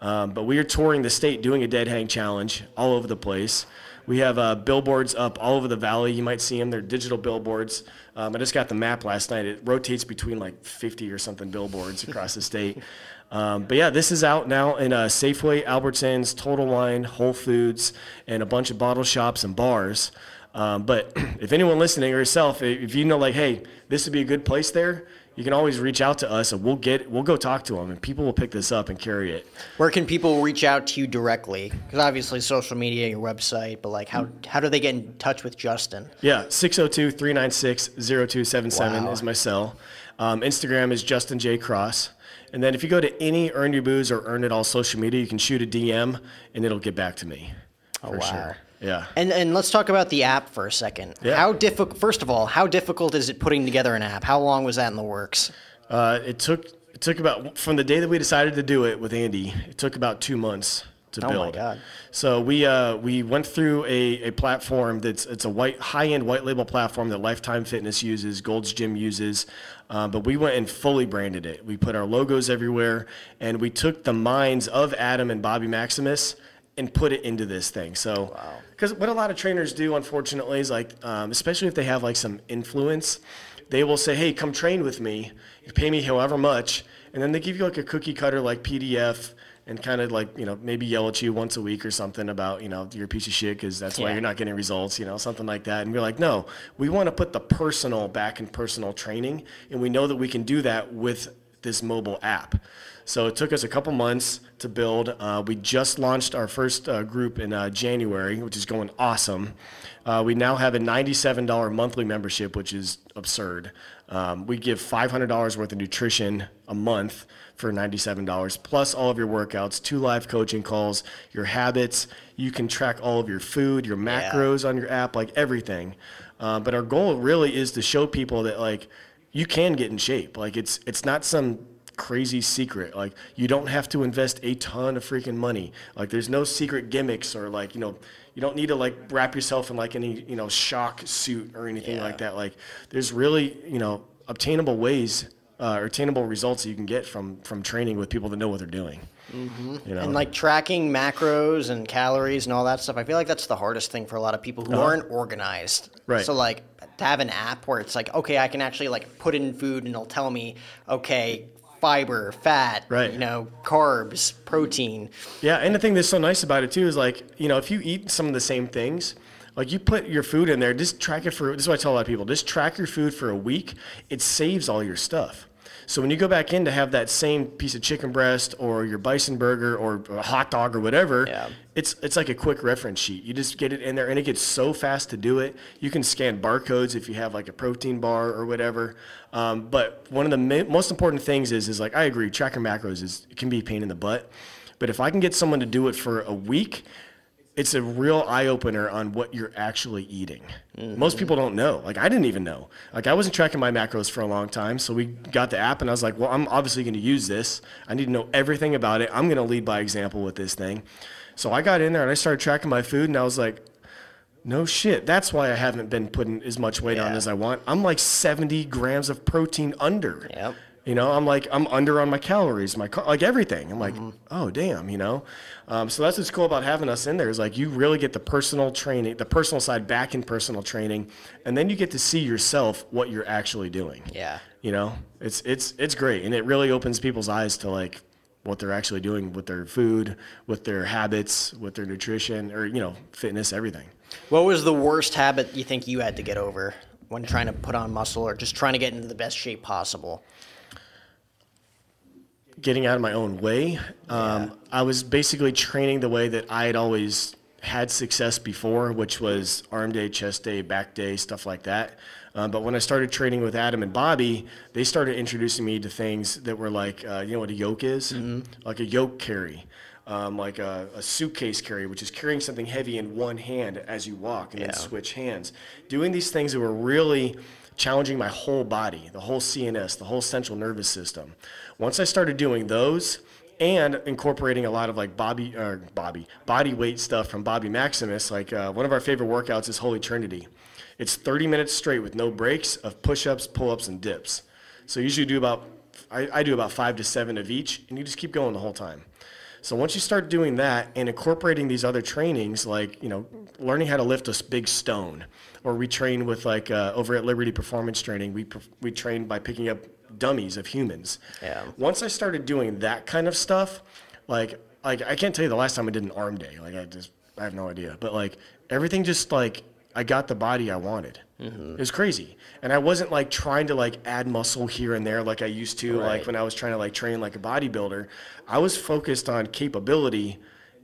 Um, but we are touring the state doing a dead hang challenge all over the place. We have uh, billboards up all over the valley. You might see them. They're digital billboards. Um, I just got the map last night. It rotates between like 50 or something billboards across the state. *laughs* Um, but yeah, this is out now in uh, Safeway, Albertsons, Total Wine, Whole Foods, and a bunch of bottle shops and bars. Um, but *clears throat* if anyone listening or yourself, if you know like, hey, this would be a good place there, you can always reach out to us and we'll get we'll go talk to them and people will pick this up and carry it. Where can people reach out to you directly? Because obviously social media, your website, but like how how do they get in touch with Justin? Yeah, 602-396-0277 Wow. is my cell. Um, Instagram is Justin J Cross. And then if you go to any Earn Your Booze or Earn It All social media, you can shoot a DM and it'll get back to me. Oh, for wow. sure. Yeah. And and let's talk about the app for a second. Yeah. How difficult? First of all, how difficult is it putting together an app? How long was that in the works? Uh, it took it took about from the day that we decided to do it with Andy. It took about two months to build. Oh my. God. So we uh, we went through a, a platform that's it's a white high end white label platform that Lifetime Fitness uses, Gold's Gym uses, uh, but we went and fully branded it. We put our logos everywhere, and we took the minds of Adam and Bobby Maximus and put it into this thing. So, because what a lot of trainers do, unfortunately, is like, um, especially if they have like some influence, they will say, "Hey, come train with me. You pay me however much," and then they give you like a cookie cutter like PDF and kind of like you know maybe yell at you once a week or something about you know you're a piece of shit because that's why Yeah. you're not getting results, you know, something like that. And we're like, no, we want to put the personal back in personal training, and we know that we can do that with this mobile app. So it took us a couple months to build. Uh, we just launched our first uh, group in uh, January, which is going awesome. Uh, we now have a $97 monthly membership, which is absurd. Um, we give $500 worth of nutrition a month for $97, plus all of your workouts, two live coaching calls, your habits. You can track all of your food, your macros on your app, like everything. Uh, but our goal really is to show people that like you can get in shape. Like it's it's not some crazy secret. Like you don't have to invest a ton of freaking money. Like there's no secret gimmicks or like, you know, you don't need to like wrap yourself in like any, you know, shock suit or anything Yeah. like that. Like there's really, you know, obtainable ways uh, or attainable results that you can get from from training with people that know what they're doing. You know? And like tracking macros and calories and all that stuff, I feel like that's the hardest thing for a lot of people who aren't organized. Uh-huh. Right. So like to have an app where it's like, okay, I can actually like put in food and it'll tell me, okay, fiber, fat, Right. you know, carbs, protein. Yeah, and the thing that's so nice about it too is like, you know, if you eat some of the same things, like you put your food in there, just track it for this is what I tell a lot of people, just track your food for a week. It saves all your stuff. So when you go back in to have that same piece of chicken breast or your bison burger or a hot dog or whatever, Yeah. it's it's like a quick reference sheet. You just get it in there and it gets so fast to do it. You can scan barcodes if you have like a protein bar or whatever. Um, but one of the ma- most important things is is like I agree, tracking macros is it can be a pain in the butt. But if I can get someone to do it for a week, it's a real eye opener on what you're actually eating. Most people don't know. Like I didn't even know. Like I wasn't tracking my macros for a long time. So we got the app and I was like, well, I'm obviously going to use this. I need to know everything about it. I'm going to lead by example with this thing. So I got in there and I started tracking my food and I was like, no shit. That's why I haven't been putting as much weight on as I want. I'm like 70 grams of protein under. Yep. You know, I'm like I'm under on my calories, my car, like everything. I'm like, Mm-hmm. oh damn, you know. Um, so that's what's cool about having us in there is like you really get the personal training, the personal side back in personal training, and then you get to see yourself what you're actually doing. Yeah. You know, it's it's it's great, and it really opens people's eyes to like what they're actually doing with their food, with their habits, with their nutrition, or you know, fitness, everything. What was the worst habit you think you had to get over when trying to put on muscle or just trying to get into the best shape possible? Getting out of my own way. Um, I was basically training the way that I had always had success before, which was arm day, chest day, back day, stuff like that. Um, but when I started training with Adam and Bobby, they started introducing me to things that were like, uh, you know what a yoke is? Like a yoke carry. Um, like a, a suitcase carry, which is carrying something heavy in one hand as you walk and Yeah. then switch hands. Doing these things that were really challenging my whole body, the whole CNS, the whole central nervous system. Once I started doing those and incorporating a lot of like Bobby or Bobby body weight stuff from Bobby Maximus, like uh, one of our favorite workouts is Holy Trinity. It's 30 minutes straight with no breaks of push-ups, pull-ups, and dips. So usually do about I, I do about five to seven of each, and you just keep going the whole time. So once you start doing that and incorporating these other trainings, like you know, learning how to lift a big stone, or we train with like uh, over at Liberty Performance Training, we we train by picking up dummies of humans. Yeah. Once I started doing that kind of stuff, like like I can't tell you the last time I did an arm day. Like I just I have no idea. But like everything just like I got the body I wanted. Mm-hmm. It was crazy, and I wasn't like trying to like add muscle here and there like I used to. Right. Like when I was trying to like train like a bodybuilder, I was focused on capability,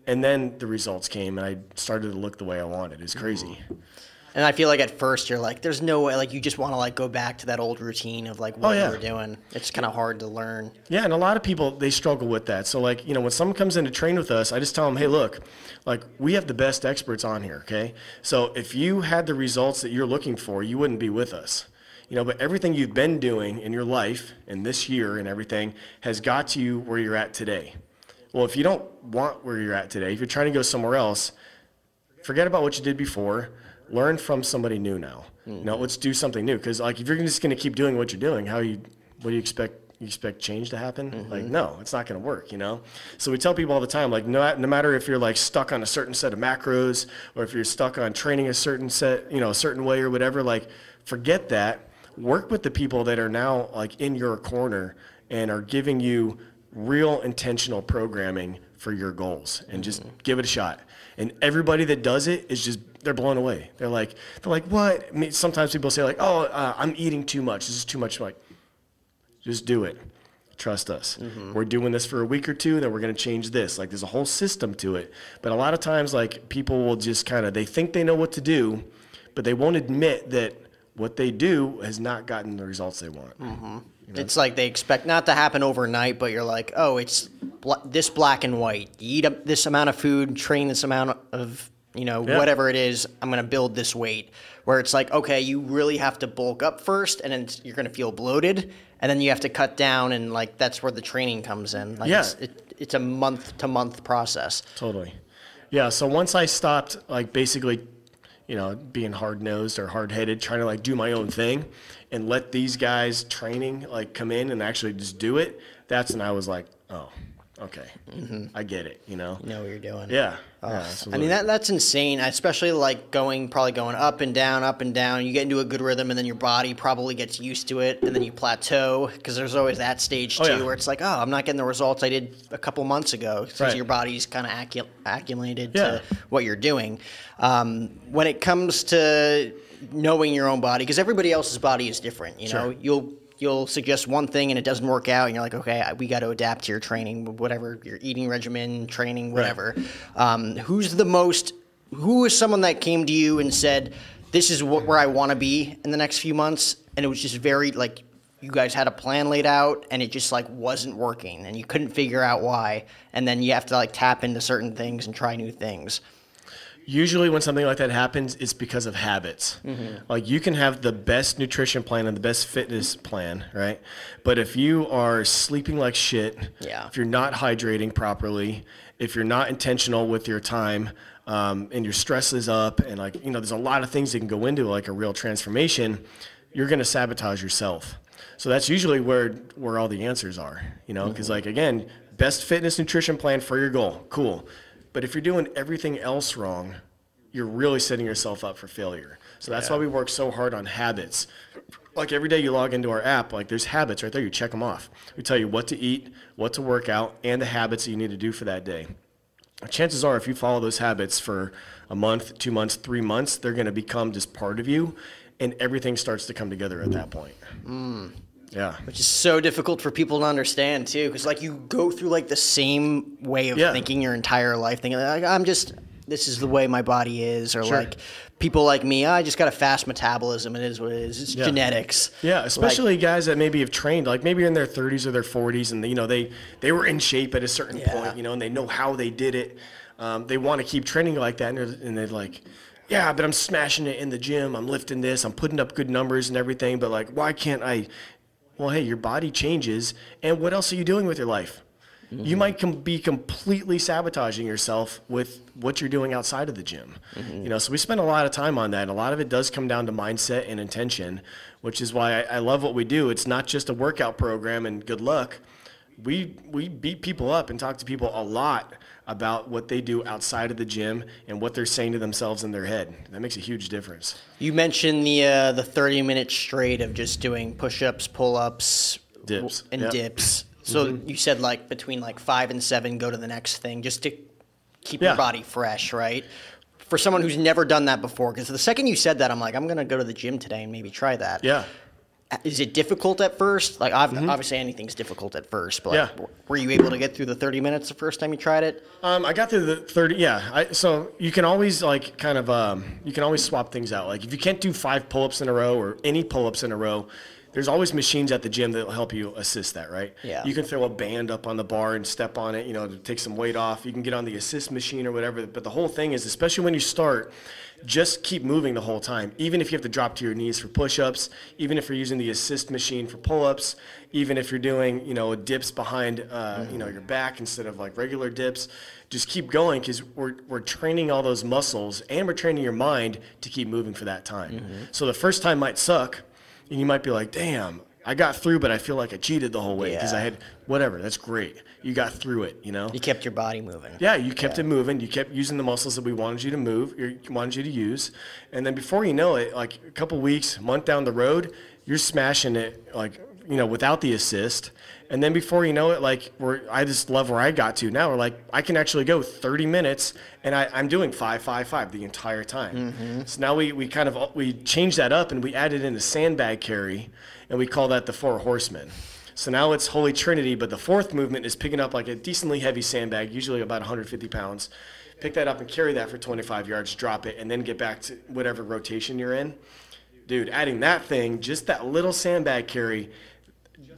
and then the results came, and I started to look the way I wanted. It's crazy. Mm-hmm. And I feel like at first you're like, there's no way, like you just want to like go back to that old routine of like oh, what Oh, yeah. you were doing. It's kind of hard to learn. Yeah, and a lot of people they struggle with that. So like, you know, when someone comes in to train with us, I just tell them, "Hey, look, like we have the best experts on here, okay? So if you had the results that you're looking for, you wouldn't be with us." You know, but everything you've been doing in your life and this year and everything has got you where you're at today. Well, if you don't want where you're at today, if you're trying to go somewhere else, forget about what you did before. Learn from somebody new now. You know, mm-hmm. let's do something new. Because like, if you're just going to keep doing what you're doing, how you, what do you expect? You expect change to happen? Mm-hmm. Like, no, it's not going to work. You know. So we tell people all the time, like, no, no matter if you're like stuck on a certain set of macros or if you're stuck on training a certain set, you know, a certain way or whatever, like, forget that. Work with the people that are now like in your corner and are giving you real intentional programming for your goals and just mm-hmm. give it a shot. And everybody that does it is just they're blown away. They're like they're like what? I mean, sometimes people say like, "Oh, uh, I'm eating too much. This is too much." I'm like, just do it. Trust us. We're doing this for a week or two, then we're going to change this. Like there's a whole system to it. But a lot of times like people will just kind of they think they know what to do, but they won't admit that what they do has not gotten the results they want. It's like they expect not to happen overnight, but you're like, oh, it's bl- this black and white. You eat up this amount of food, train this amount of, you know, Yeah. whatever it is. I'm going to build this weight. Where it's like, okay, you really have to bulk up first, and then you're going to feel bloated, and then you have to cut down, and like that's where the training comes in. Like, Yeah. it's, it, it's a month to month process. Totally. Yeah. So once I stopped, like basically, you know, being hard nosed or hard headed, trying to like do my own thing, and let these guys training like come in and actually just do it. That's when I was like, oh, okay, I get it. You know. You know what you're doing. Yeah. Oh, yeah I mean that that's insane, especially like going probably going up and down, up and down. You get into a good rhythm, and then your body probably gets used to it, and then you plateau because there's always that stage too Oh, yeah. where it's like, oh, I'm not getting the results I did a couple months ago because Right. your body's kind of accu- accumulated Yeah. to what you're doing. Um, when it comes to knowing your own body, because everybody else's body is different, you know, Sure. you'll you'll suggest one thing and it doesn't work out and you're like okay we got to adapt to your training whatever your eating regimen training whatever. Um, who's the most who is someone that came to you and said this is what, where i want to be in the next few months and it was just very like you guys had a plan laid out and it just like wasn't working and you couldn't figure out why and then you have to like tap into certain things and try new things Usually, when something like that happens, it's because of habits. Like you can have the best nutrition plan and the best fitness plan, right? But if you are sleeping like shit, Yeah. if you're not hydrating properly, if you're not intentional with your time, um, and your stress is up, and like you know, there's a lot of things that can go into like a real transformation. You're gonna sabotage yourself. So that's usually where where all the answers are, you know, because like again, best fitness nutrition plan for your goal, cool. But if you're doing everything else wrong, you're really setting yourself up for failure. So that's why we work so hard on habits. Like every day you log into our app, like there's habits right there. You check them off. We tell you what to eat, what to work out, and the habits that you need to do for that day. Chances are, if you follow those habits for a month, two months, three months, they're going to become just part of you, and everything starts to come together at that point. Mm. Yeah. which is so difficult for people to understand too because like you go through like the same way of Yeah. thinking your entire life thinking like i'm just this is the way my body is or Sure. like people like me i just got a fast metabolism it is what it is it's Yeah. genetics Yeah, Like, especially guys that maybe have trained, like maybe in their 30s or their 40s, and you know they they were in shape at a certain Yeah. point, you know, and they know how they did it. Um, they want to keep training like that, and they're, and they're like, yeah, but I'm smashing it in the gym. I'm lifting this. I'm putting up good numbers and everything. But like, why can't I? Well, hey, your body changes, and what else are you doing with your life? You mm-hmm. might com- be completely sabotaging yourself with what you're doing outside of the gym. Mm-hmm. You know, so we spend a lot of time on that. And a lot of it does come down to mindset and intention, which is why I, I love what we do. It's not just a workout program and good luck. We we beat people up and talk to people a lot about what they do outside of the gym and what they're saying to themselves in their head. That makes a huge difference. you mentioned the uh, the 30 minute straight of just doing push-ups pull-ups Dips. and Yep. dips. So Mm-hmm. you said like between like five and seven, go to the next thing just to keep Yeah. your body fresh, right? For someone who's never done that before, because the second you said that, I'm like, I'm gonna go to the gym today and maybe try that. Yeah. Is it difficult at first? Like, ob- obviously, anything's difficult at first, but Mm-hmm. Yeah. w- were you able to get through the 30 minutes the first time you tried it? Um, I got through the 30. Yeah. I, so you can always like kind of um, you can always swap things out. Like if you can't do five pull-ups in a row or any pull-ups in a row, there's always machines at the gym that will help you assist that, right? Yeah. You can throw a band up on the bar and step on it, you know, to take some weight off. You can get on the assist machine or whatever. But the whole thing is, especially when you start, just keep moving the whole time. Even if you have to drop to your knees for push-ups, even if you're using the assist machine for pull-ups, even if you're doing, you know, dips behind, uh, you know, your back instead of like regular dips, just keep going because we're, we're training all those muscles and we're training your mind to keep moving for that time. So the first time might suck, and you might be like, damn, I got through, but I feel like I cheated the whole way because I had whatever. That's great. You got through it, you know? You kept your body moving. Yeah, you kept it moving. You kept using the muscles that we wanted you to move, or wanted you to use, and then before you know it, like a couple weeks, month down the road, you're smashing it like you know without the assist, and then before you know it, like we're I just love where I got to now. We're like I can actually go 30 minutes, and I, I'm doing five five five the entire time. Mm-hmm. So now we we kind of uh, we changed that up and we added in a sandbag carry, and we call that the four horsemen. So now it's Holy Trinity, but the fourth movement is picking up like a decently heavy sandbag, usually about 150 pounds. Pick that up and carry that for 25 yards, drop it, and then get back to whatever rotation you're in. Dude, adding that thing, just that little sandbag carry,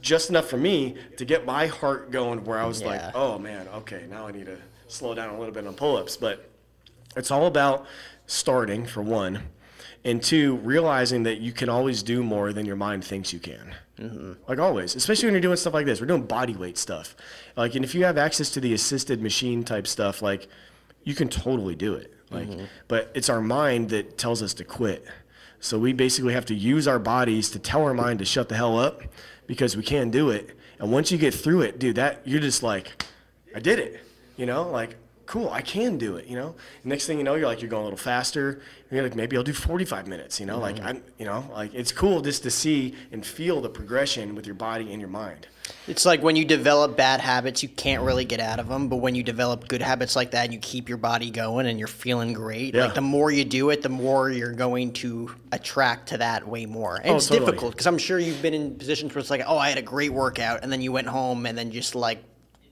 just enough for me to get my heart going where I was like, oh man, okay, now I need to slow down a little bit on pull ups. But it's all about starting, for one, and two, realizing that you can always do more than your mind thinks you can. Mm-hmm. Like always, especially when you're doing stuff like this. We're doing body weight stuff. Like, and if you have access to the assisted machine type stuff, like, you can totally do it. Like, mm-hmm. but it's our mind that tells us to quit. So we basically have to use our bodies to tell our mind to shut the hell up because we can do it. And once you get through it, dude, that you're just like, I did it. You know, like, cool, I can do it. You know, next thing you know, you're like, you're going a little faster. You're like, maybe I'll do 45 minutes. You know, like mm-hmm. I'm, you know, like it's cool just to see and feel the progression with your body and your mind. It's like when you develop bad habits, you can't really get out of them. But when you develop good habits like that, you keep your body going and you're feeling great. Yeah. Like the more you do it, the more you're going to attract to that way more. And Oh, it's totally. difficult because I'm sure you've been in positions where it's like, oh, I had a great workout, and then you went home and then just like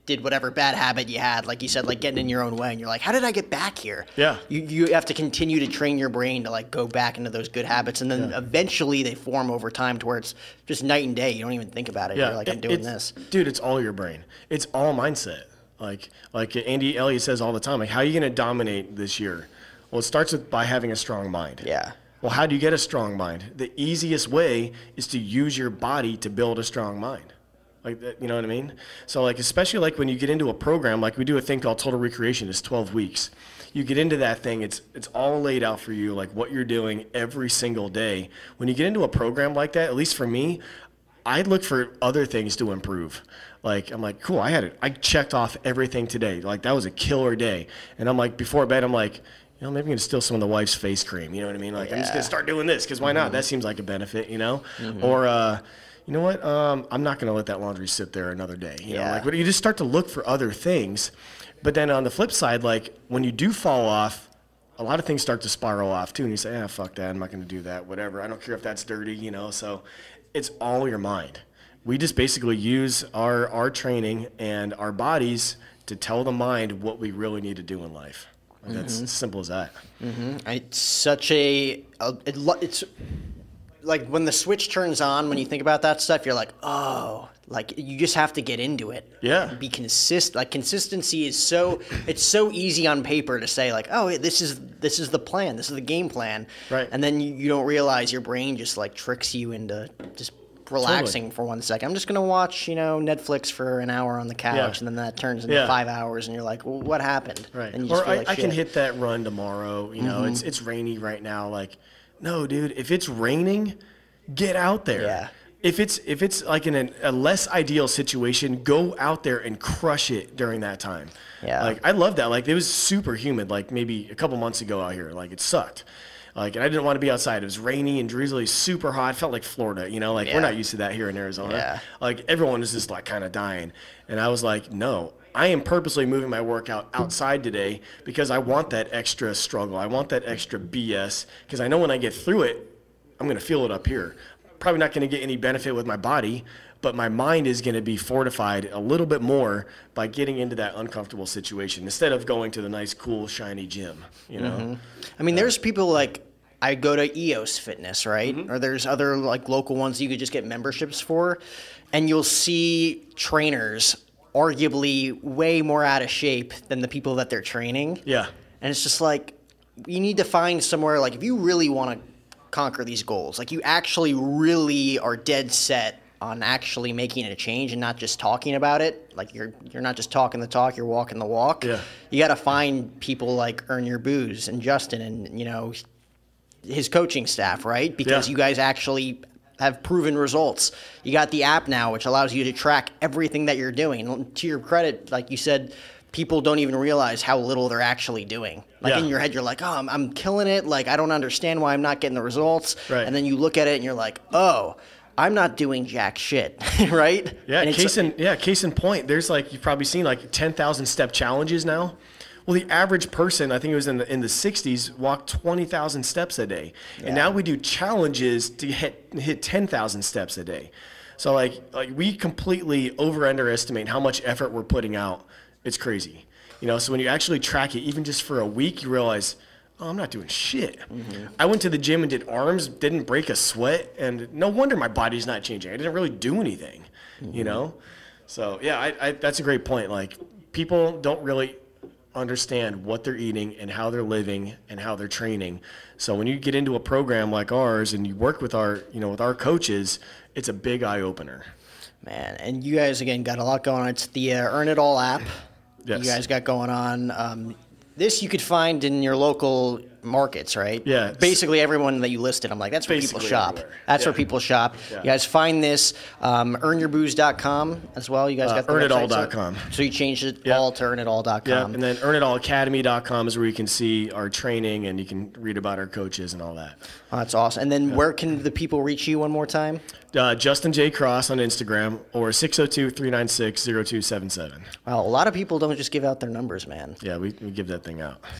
did whatever bad habit you had, like you said, like getting in your own way, and you're like, how did I get back here? Yeah. You you have to continue to train your brain to like go back into those good habits, and then eventually they form over time to where it's just night and day. You don't even think about it. Yeah, You're like, I'm doing this. dude. It's all your brain. It's all mindset. Like like Andy Elliott says all the time. Like, how are you gonna dominate this year? Well, it starts with by having a strong mind. Yeah. Well, how do you get a strong mind? The easiest way is to use your body to build a strong mind. Like that, you know what I mean? So like especially like when you get into a program, like we do a thing called Total Recreation, it's 12 weeks. You get into that thing, it's it's all laid out for you, like what you're doing every single day. When you get into a program like that, at least for me, I look for other things to improve. Like I'm like, cool, I had it. I checked off everything today. Like that was a killer day. And I'm like, before bed, I'm like, you know, maybe I'm gonna steal some of the wife's face cream. You know what I mean? Like I'm just gonna start doing this because why not? That seems like a benefit, you know. Or uh, you know what? Um, I'm not gonna let that laundry sit there another day. You know, like but you just start to look for other things. But then on the flip side, like when you do fall off, a lot of things start to spiral off too, and you say, "Ah, fuck that. I'm not gonna do that. Whatever. I don't care if that's dirty." You know. So it's all your mind. We just basically use our our training and our bodies to tell the mind what we really need to do in life. Like, That's as simple as that. It's such a, a it, it's like when the switch turns on when you think about that stuff you're like oh like you just have to get into it Yeah. be consist like consistency is so it's so easy on paper to say like oh this is this is the plan this is the game plan Right. and then you, you don't realize your brain just like tricks you into just relaxing for one second i'm just gonna watch you know netflix for an hour on the couch Yeah. and then that turns into Yeah. five hours and you're like well, what happened Right. and you just Or feel I, like I can hit that run tomorrow. You know, it's mm-hmm. it's rainy right now. Like, no, dude. If it's raining, get out there. Yeah. If it's if it's like in an, a less ideal situation, go out there and crush it during that time. Yeah. Like I love that. Like it was super humid. Like maybe a couple months ago out here. Like it sucked. Like, and I didn't want to be outside. It was rainy and drizzly, super hot. It felt like Florida, you know, like Yeah. we're not used to that here in Arizona. Yeah. Like everyone was just like kind of dying. And I was like, no, I am purposely moving my workout outside today because I want that extra struggle. I want that extra BS because I know when I get through it, I'm going to feel it up here. Probably not going to get any benefit with my body, but my mind is going to be fortified a little bit more by getting into that uncomfortable situation instead of going to the nice, cool, shiny gym, you know? I mean, there's people like I go to EOS Fitness, right? Mm-hmm. Or there's other like local ones you could just get memberships for, and you'll see trainers arguably way more out of shape than the people that they're training. Yeah. And it's just like you need to find somewhere like if you really want to conquer these goals, like you actually really are dead set on actually making a change and not just talking about it. Like you're you're not just talking the talk, you're walking the walk. Yeah. You got to find people like Earn Your Booze and Justin and you know his coaching staff, right? Because Yeah. you guys actually have proven results. You got the app now, which allows you to track everything that you're doing. And To your credit, like you said, people don't even realize how little they're actually doing. Like Yeah. in your head, you're like, "Oh, I'm, I'm killing it. Like I don't understand why I'm not getting the results." Right. And then you look at it and you're like, "Oh." I'm not doing jack shit, *laughs* right? Yeah, And case in yeah, case in point. There's like you've probably seen like ten thousand step challenges now. Well, the average person, I think it was in the in the '60s, walked twenty thousand steps a day, and now we do challenges to hit hit ten thousand steps a day. So like like we completely over underestimate how much effort we're putting out. It's crazy, you know. So when you actually track it, even just for a week, you realize. Oh, I'm not doing shit. Mm-hmm. I went to the gym and did arms, didn't break a sweat, and no wonder my body's not changing. I didn't really do anything, you mm-hmm. know? So, yeah, I, I, that's a great point. Like, people don't really understand what they're eating and how they're living and how they're training. So when you get into a program like ours and you work with our, you know, with our coaches, it's a big eye opener. Man, and you guys again got a lot going on. It's the uh, Earn It All app. Yes. You guys got going on. Um, this you could find in your local markets, right? Yeah, Basically, everyone that you listed, I'm like, that's where people shop. everywhere. That's where people shop. Yeah. You guys find this. Um, earnyourbooze.com as well. You guys Uh, got the website earnitall.com. So you changed it Yeah. all to earnitall.com. Yeah, and then earnitallacademy.com is where you can see our training and you can read about our coaches and all that. Oh, that's awesome. And then where can the people reach you one more time? Uh, Justin J. Cross on Instagram or 602 396 0277. Well, a lot of people don't just give out their numbers, man. Yeah, we, we give that thing out.